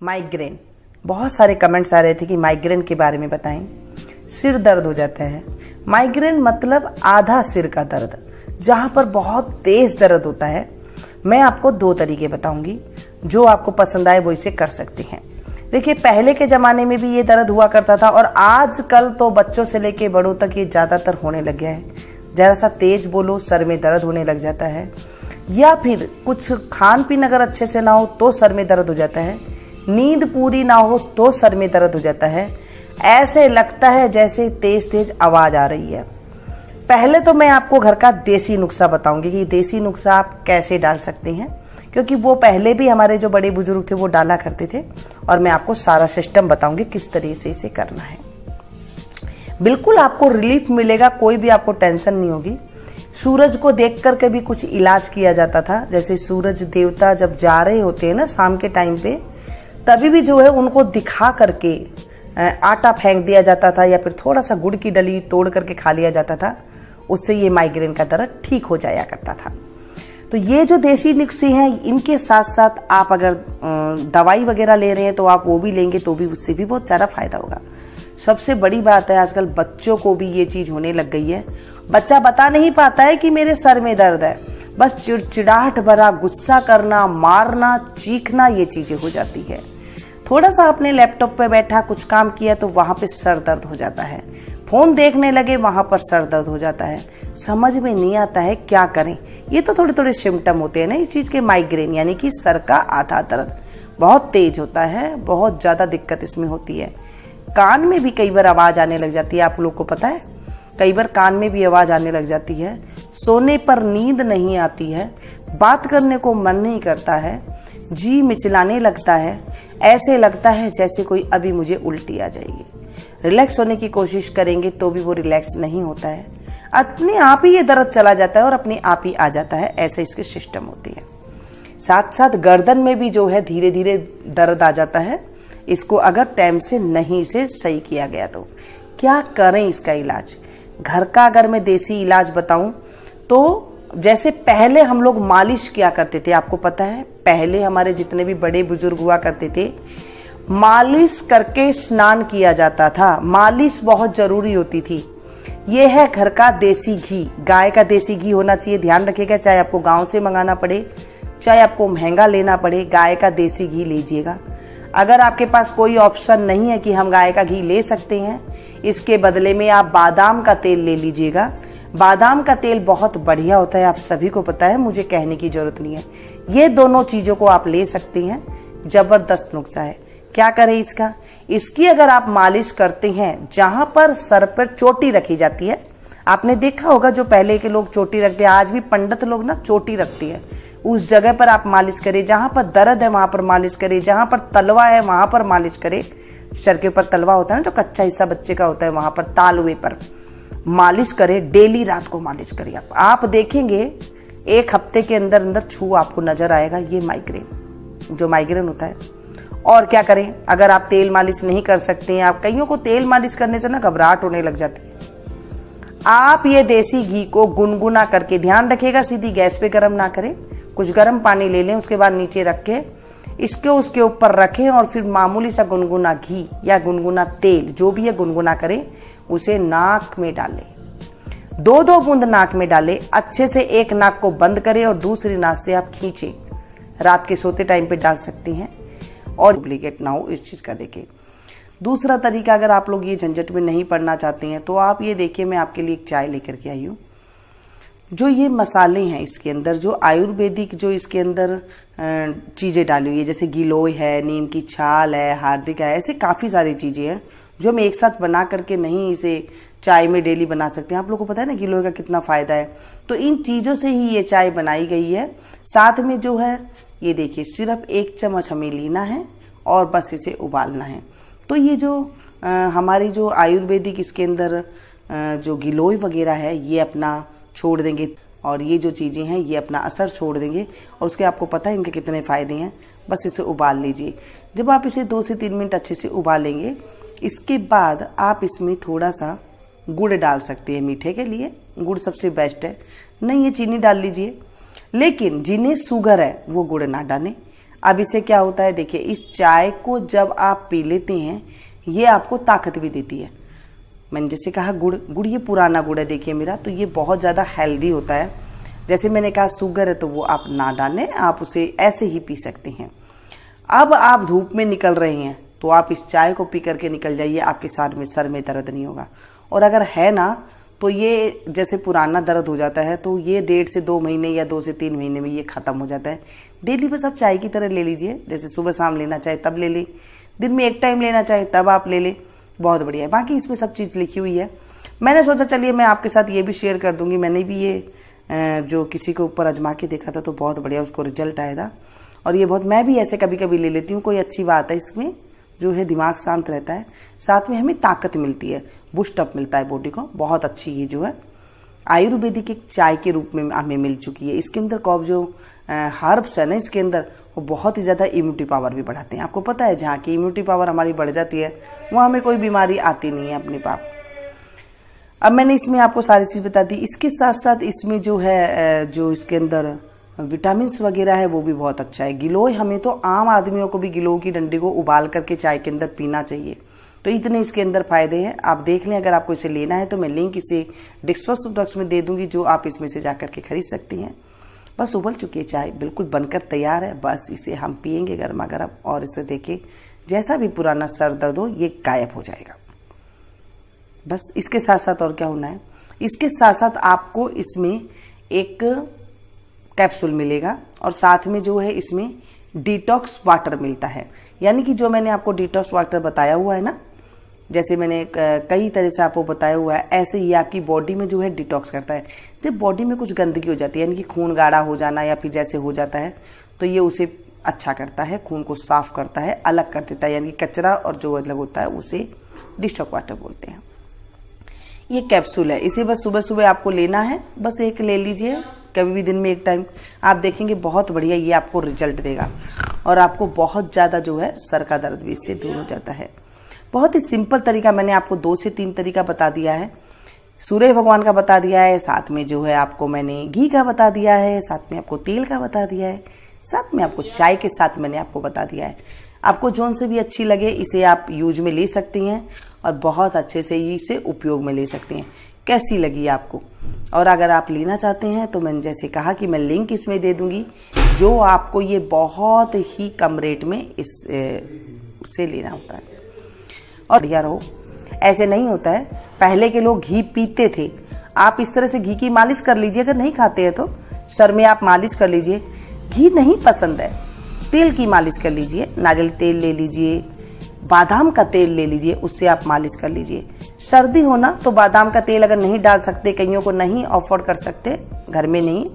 Migraine बहुत सारे comments आ रहे थे कि माइग्रेन के बारे में बताएँ। सिर दर्द हो जाता है। माइग्रेन मतलब आधा सिर का दर्द, जहाँ पर बहुत तेज दर्द होता है। मैं आपको दो तरीके बताऊँगी, जो आपको पसंद आए वो इसे कर सकते हैं। देखिए, पहले के ज़माने में भी ये दर्द हुआ करता था, और आजकल तो बच्चों से लेके बड़ों तक ये ज़्यादातर होने लग गया है। ज़रा सा तेज बोलो, सर में दर्द होने लग जाता है। या फिर कुछ खान पीन अगर अच्छे से ना हो तो सर में दर्द हो जाता है। नींद पूरी ना हो तो सर में दर्द हो जाता है। ऐसे लगता है जैसे तेज तेज आवाज़ आ रही है। पहले तो मैं आपको घर का देसी नुस्खा बताऊँगी कि देसी नुस्खा आप कैसे डाल सकते हैं, क्योंकि वो पहले भी हमारे जो बड़े बुज़ुर्ग थे वो डाला करते थे, और मैं आपको सारा सिस्टम बताऊँगी किस तरीके से इसे करना है। बिल्कुल आपको रिलीफ मिलेगा, कोई भी आपको टेंशन नहीं होगी। सूरज को देख कर के भी कुछ इलाज किया जाता था, जैसे सूरज देवता जब जा रहे होते हैं ना, शाम के टाइम पे तभी भी जो है उनको दिखा करके आटा फेंक दिया जाता था या फिर थोड़ा सा गुड़ की डली तोड़ करके खा लिया जाता था, उससे ये माइग्रेन का दर्द ठीक हो जाया करता था। तो ये जो देसी नुस्खे हैं, इनके साथ साथ आप अगर दवाई वगैरह ले रहे हैं तो आप वो भी लेंगे तो भी उससे भी बहुत ज़्यादा फ़ायदा होगा। सबसे बड़ी बात है आजकल बच्चों को भी ये चीज़ होने लग गई है। बच्चा बता नहीं पाता है कि मेरे सर में दर्द है। बस चिड़चिड़ाहट भरा, गुस्सा करना, मारना, चीखना ये चीज़ें हो जाती है। थोड़ा सा अपने लैपटॉप पे बैठा कुछ काम किया तो वहाँ पे सर दर्द हो जाता है। फ़ोन देखने लगे, वहाँ पर सर दर्द हो जाता है। समझ में नहीं आता है क्या करें। ये तो थोड़े थोड़े सिम्टम होते हैं ना इस चीज़ के माइग्रेन यानी कि सर का आधा दर्द। बहुत तेज होता है, बहुत ज़्यादा दिक्कत इसमें होती है। कान में भी कई बार आवाज़ आने लग जाती है, आप लोग को पता है? कई बार कान में भी आवाज़ आने लग जाती है। सोने पर नींद नहीं आती है। बात करने को मन नहीं करता है। जी मिचलाने लगता है। ऐसे लगता है जैसे कोई अभी मुझे उल्टी आ जाएगी। रिलैक्स होने की कोशिश करेंगे तो भी वो रिलैक्स नहीं होता है। अपने आप ही ये दर्द चला जाता है और अपने आप ही आ जाता है, ऐसे इसके सिस्टम होती है। साथ साथ गर्दन में भी जो है धीरे धीरे दर्द आ जाता है। इसको अगर टाइम से नहीं से सही किया गया तो। क्या करें इसका इलाज? घर का अगर मैं देसी इलाज बताऊँ तो जैसे पहले हम लोग मालिश किया करते थे, आपको पता है, पहले हमारे जितने भी बड़े बुज़ुर्ग हुआ करते थे, मालिश करके स्नान किया जाता था। मालिश बहुत ज़रूरी होती थी। ये है घर का देसी घी। गाय का देसी घी होना चाहिए, ध्यान रखिएगा, चाहे आपको गाँव से मंगाना पड़े, चाहे आपको महँगा लेना पड़े, गाय का देसी घी लीजिएगा। अगर आपके पास कोई ऑप्शन नहीं है कि हम गाय का घी ले सकते हैं, इसके बदले में आप बादाम का तेल ले लीजिएगा। बादाम का तेल बहुत बढ़िया होता है, आप सभी को पता है, मुझे कहने की ज़रूरत नहीं है। ये दोनों चीज़ों को आप ले सकते हैं, ज़बरदस्त नुस्खा है। क्या करें इसका? इसकी अगर आप मालिश करते हैं, जहाँ पर सर पर चोटी रखी जाती है, आपने देखा होगा जो पहले के लोग चोटी रखते हैं आज भी पंडित लोग ना चोटी रखती है। उस जगह पर आप मालिश करें, जहाँ पर दर्द है, वहाँ पर मालिश करें, जहाँ पर तलवा है, वहाँ पर मालिश करें। सर के ऊपर तलवा होता है ना, जो कच्चा हिस्सा बच्चे का होता है, वहाँ पर तालुए पर। मालिश करें, डेली रात को मालिश करिए आप आप देखेंगे, एक हफ़्ते के अंदर अंदर छू आपको नज़र आएगा, ये माइग्रेन जो माइग्रेन होता है। और क्या करें? अगर आप तेल मालिश नहीं कर सकते हैं, आप कईयों को तेल मालिश करने से ना घबराहट होने लग जाती है। आप ये देसी घी को गुनगुना करके ध्यान रखिएगा, सीधी गैस पे गर्म ना करें। कुछ गर्म पानी ले लें, उसके बाद नीचे रख के, इसके, उसके ऊपर रखें और फिर मामूली सा गुनगुना घी या गुनगुना तेल, जो भी है गुनगुना करें। उसे नाक में डालें। दो दो बूंद नाक में डालें। अच्छे से एक नाक को बंद करें और दूसरी नाक से आप खींचे। रात के सोते टाइम पे डाल सकती हैं और डुप्लीकेट ना हो इस चीज़ का देखें। दूसरा तरीका, अगर आप लोग ये झंझट में नहीं पड़ना चाहते हैं तो आप ये देखिए, मैं आपके लिए एक चाय लेकर के आई हूँ। जो ये मसाले हैं इसके अंदर, जो आयुर्वेदिक, जो इसके अंदर चीज़ें डाली हुई है, जैसे गिलोय है, नीम की छाल है, हार्दिक है, ऐसे काफ़ी सारी चीज़ें हैं। जो हम एक साथ बना करके नहीं इसे चाय में डेली बना सकते हैं। आप लोगों को पता है ना गिलोय का कितना फ़ायदा है। तो इन चीज़ों से ही ये चाय बनाई गई है। साथ में जो है ये देखिए सिर्फ़ एक चम्मच हमें लेना है और बस इसे उबालना है। तो ये जो आ, हमारी जो आयुर्वेदिक इसके अंदर आ, जो गिलोय वगैरह है ये अपना छोड़ देंगे और ये जो चीज़ें हैं ये अपना असर छोड़ देंगे और उसके आपको पता है इनके कितने फ़ायदे हैं। बस इसे उबाल लीजिए। जब आप इसे दो से तीन मिनट अच्छे से उबालेंगे इसके बाद आप इसमें थोड़ा सा गुड़ डाल सकते हैं मीठे के लिए। गुड़ सबसे बेस्ट है। नहीं, ये चीनी डाल लीजिए। लेकिन जिन्हें शुगर है, वो गुड़ ना डालें। अब इसे क्या होता है, देखिए, इस चाय को जब आप पी लेते हैं, ये आपको ताकत भी देती है। मैंने जैसे कहा, गुड़ गुड़ ये पुराना गुड़ है, देखिए मेरा तो ये बहुत ज़्यादा हेल्दी होता है। जैसे मैंने कहा शुगर है तो वो आप ना डालें, आप उसे ऐसे ही पी सकते हैं। अब आप धूप में निकल रहे हैं तो आप इस चाय को पी करके निकल जाइए, आपके साथ में सर में दर्द नहीं होगा। और अगर है ना तो ये जैसे पुराना दर्द हो जाता है तो ये डेढ़ से दो महीने या दो से तीन महीने में ये ख़त्म हो जाता है। डेली बस आप चाय की तरह ले लीजिए, जैसे सुबह शाम लेना चाहे तब ले लें, दिन में एक टाइम लेना चाहे तब आप ले लें, बहुत बढ़िया है। बाकी इसमें सब चीज़ लिखी हुई है। मैंने सोचा चलिए मैं आपके साथ ये भी शेयर कर दूँगी। मैंने भी ये जो किसी के ऊपर अजमा के देखा था तो बहुत बढ़िया उसको रिज़ल्ट आया था। और ये बहुत, मैं भी ऐसे कभी कभी ले लेती हूँ, कोई अच्छी बात है इसमें। जो है दिमाग शांत रहता है, साथ में हमें ताकत मिलती है बुस्ट अप मिलता है बॉडी को, बहुत अच्छी ये जो है, आयुर्वेदिक एक चाय के रूप में हमें मिल चुकी है। इसके अंदर कॉब जो हर्ब्स है ना, इसके अंदर, वो बहुत ही ज़्यादा इम्यूनिटी पावर भी बढ़ाते हैं। आपको पता है जहाँ की इम्यूनिटी पावर हमारी बढ़ जाती है, वहाँ हमें कोई बीमारी आती नहीं है अपने पाप अब मैंने इसमें आपको सारी चीज़ बता दी। इसके साथ साथ इसमें जो है जो इसके अंदर विटामिन वगैरह है, वो भी बहुत अच्छा है। गिलोय हमें तो आम आदमियों को भी गिलो की डंडी को उबाल करके चाय के अंदर पीना चाहिए। तो इतने इसके अंदर फ़ायदे हैं। आप देख लें, अगर आपको इसे लेना है तो मैं लिंक इसे डिस्क्रिप्शन बॉक्स में दे दूँगी, जो आप इसमें से जाकर के खरीद सकती हैं। बस उबल चुकी है चाय, बिल्कुल बनकर तैयार है। बस इसे हम पियेंगे गर्मा गर्म, और इसे देखें, जैसा भी पुराना सर दर्द हो, ये गायब हो जाएगा। बस इसके साथ साथ और क्या होना है? इसके साथ साथ आपको इसमें एक कैप्सूल मिलेगा और साथ में जो है इसमें डिटॉक्स वाटर मिलता है। यानी कि जो मैंने आपको डिटॉक्स वाटर बताया हुआ है ना, जैसे मैंने कई तरह से आपको बताया हुआ है, ऐसे ही आपकी बॉडी में जो है डिटॉक्स करता है। जब बॉडी में कुछ गंदगी हो जाती है, यानी कि खून गाढ़ा हो जाना या फिर जैसे हो जाता है तो ये उसे अच्छा करता है, खून को साफ़ करता है, अलग कर देता है, यानी कि कचरा और जो अलग होता है उसे डिस्टॉक वाटर बोलते हैं। ये कैप्सूल है। इसे बस सुबह सुबह आपको लेना है। बस एक ले लीजिए। कभी भी दिन में एक टाइम आप देखेंगे बहुत बढ़िया ये आपको रिज़ल्ट देगा। और आपको बहुत ज़्यादा जो है, सर का दर्द भी इससे दूर हो जाता है। बहुत ही सिंपल तरीका मैंने आपको दो से तीन तरीका बता दिया है। सूर्य भगवान का बता दिया है, साथ में जो है आपको मैंने घी का बता दिया है, साथ में आपको तेल का बता दिया है, साथ में आपको चाय के साथ मैंने आपको बता दिया है। आपको जोन से भी अच्छी लगे, इसे आप यूज़ में ले सकती हैं और बहुत अच्छे से इसे उपयोग में ले सकती हैं। कैसी लगी आपको? और अगर आप लेना चाहते हैं तो मैंने जैसे कहा कि मैं लिंक इसमें दे दूँगी जो आपको ये बहुत ही कम रेट में इस ए, से लेना होता है। और बढ़िया रहो। ऐसे नहीं होता है। पहले के लोग घी पीते थे। आप इस तरह से घी की मालिश कर लीजिए अगर नहीं खाते हैं तो। सर में आप मालिश कर लीजिए। घी नहीं पसंद है। तेल की मालिश कर लीजिए। नारियल तेल ले लीजिए। बादाम का तेल ले लीजिए। उससे आप मालिश कर लीजिए। सर्दी होना तो बादाम का तेल अगर नहीं डाल सकते, कईयों को नहीं अफोर्ड कर सकते, घर में नहीं,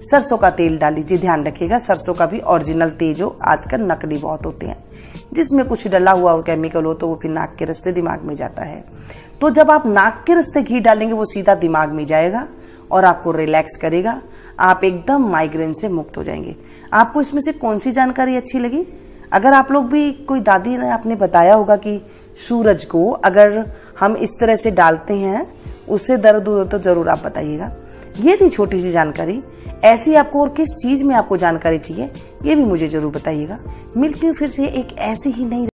सरसों का तेल डाल लीजिए, ध्यान रखिएगा, सरसों का भी ओरिजिनल तेज हो, आजकल नकली बहुत होते हैं। जिसमें कुछ डला हुआ हो केमिकल हो तो वो फिर नाक के रस्ते दिमाग में जाता है। तो जब आप नाक के रस्ते घी डालेंगे, वो सीधा दिमाग में जाएगा और आपको रिलैक्स करेगा। आप एकदम माइग्रेन से मुक्त हो जाएँगे। आपको इसमें से कौन सी जानकारी अच्छी लगी? अगर आप लोग भी कोई दादी ने आपने बताया होगा कि सूरज को अगर हम इस तरह से डालते हैं, उससे दर्द हो तो ज़रूर आप बताइएगा। ये थी छोटी सी जानकारी। ऐसी आपको और किस चीज़ में आपको जानकारी चाहिए, ये भी मुझे ज़रूर बताइएगा। मिलती हूँ फिर से एक ऐसी ही नई